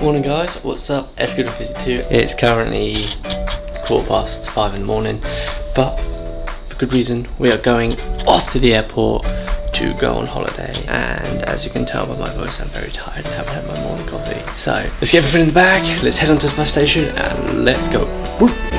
guys, what's up? S Goodwin52. It's currently quarter past five in the morning, but for good reason, we are going off to the airport to go on holiday. And as you can tell by my voice, I'm very tired and haven't had my morning coffee. So let's get everything in the bag, let's head on to the bus station and let's go. Woo.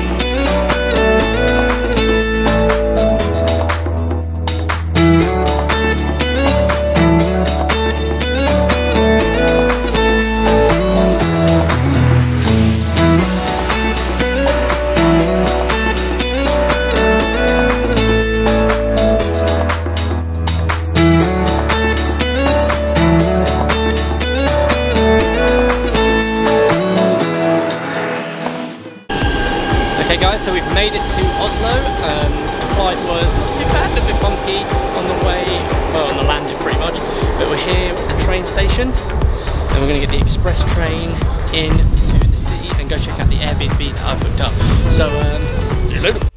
Station and we're going to get the express train into the city and go check out the Airbnb that I've booked up. So, um, see you later.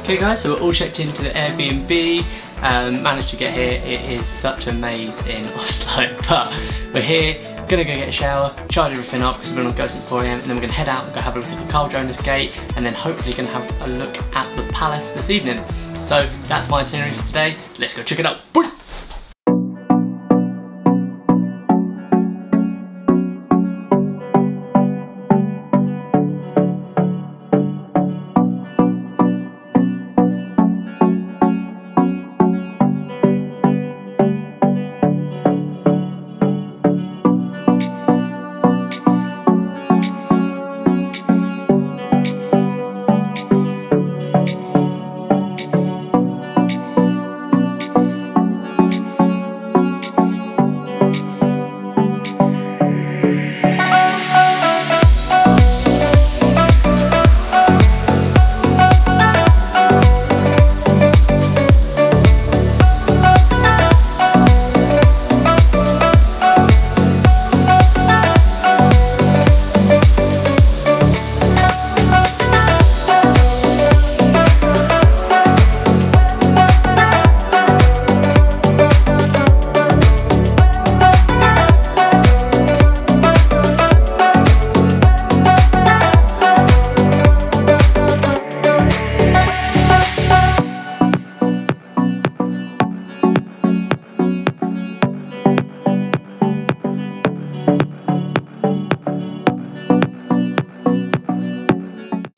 Okay guys, so we're all checked into the Airbnb, um, managed to get here, it is such a maze in Oslo, but we're here, gonna go get a shower, charge everything up because we're gonna go since 4am and then we're gonna head out and go have a look at the Karl Johans Gate and then hopefully gonna have a look at the palace this evening. So that's my itinerary for today, let's go check it out. Boy!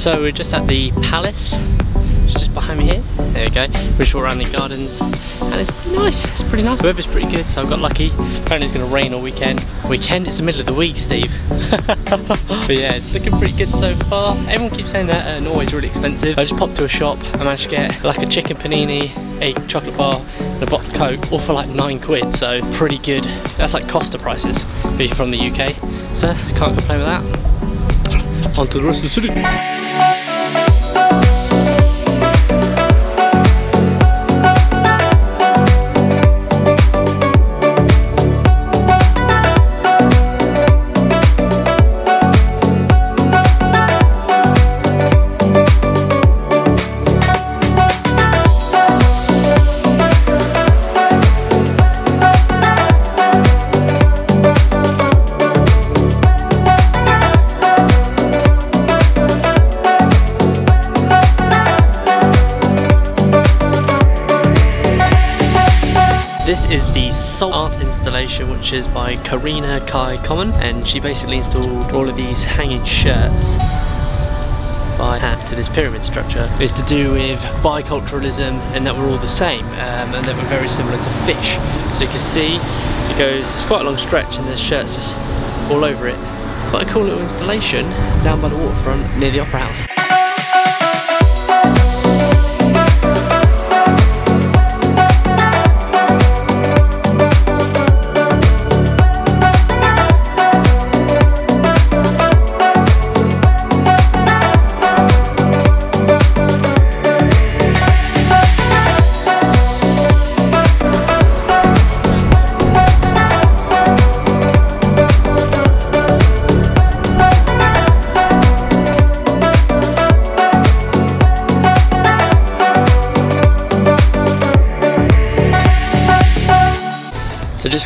So we're just at the palace, it's just behind me here. There we go. We're just walk around the gardens and it's pretty nice. It's pretty nice. The weather's pretty good, so I've got lucky. Apparently it's gonna rain all weekend. Weekend, it's the middle of the week, Steve. but yeah, it's looking pretty good so far. Everyone keeps saying that uh, Norway's really expensive. I just popped to a shop, I managed to get like a chicken panini, a chocolate bar, and a bottle of Coke, all for like nine quid, so pretty good. That's like Costa prices, being from the UK. So can't complain with that. On to the rest of the city. Is the Salt Art installation which is by Karina Kai Common and she basically installed all of these hanging shirts by hand to this pyramid structure. It's to do with biculturalism and that we're all the same um, and that we're very similar to fish. So you can see it goes, it's quite a long stretch and there's shirts just all over it. It's quite a cool little installation down by the waterfront near the Opera House.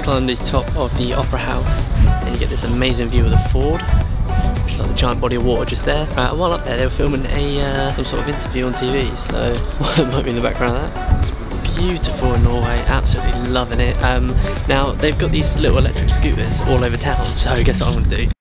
Climb the top of the Opera House and you get this amazing view of the fjord which is like the giant body of water just there. Uh, while up there they were filming a uh, some sort of interview on TV so it might be in the background of that. It's beautiful in Norway, absolutely loving it. Um, now they've got these little electric scooters all over town so guess what I'm going to do?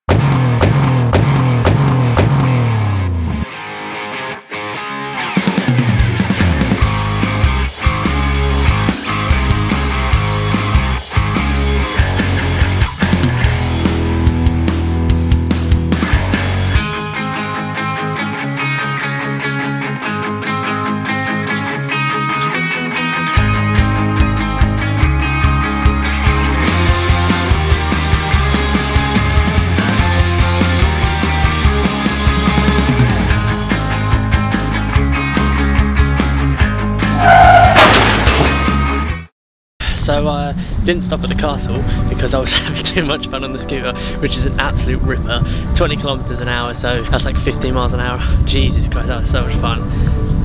Didn't stop at the castle because I was having too much fun on the scooter, which is an absolute ripper. 20 kilometers an hour, so that's like 15 miles an hour. Jesus Christ, that was so much fun.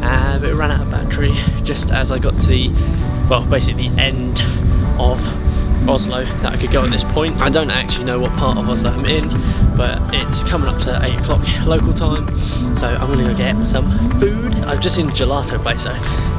Uh, but it ran out of battery just as I got to the, well, basically the end of Oslo that I could go at this point. I don't actually know what part of Oslo I'm in, but it's coming up to 8 o'clock local time, so I'm gonna go get some food. I've just seen a gelato place, so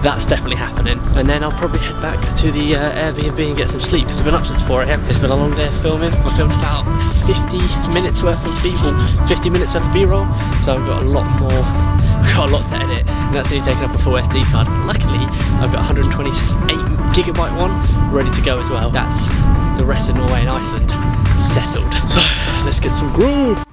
that's definitely happening. And then I'll probably head back to the uh, Airbnb and get some sleep, because I've been up since 4am. It's been a long day of filming. I filmed about 50 minutes worth of B-roll, 50 minutes worth of B-roll, so I've got a lot more I've got a lot to edit and that's only taking up a full SD card. Luckily, I've got 128 gigabyte one ready to go as well. That's the rest of Norway and Iceland settled. So let's get some groove.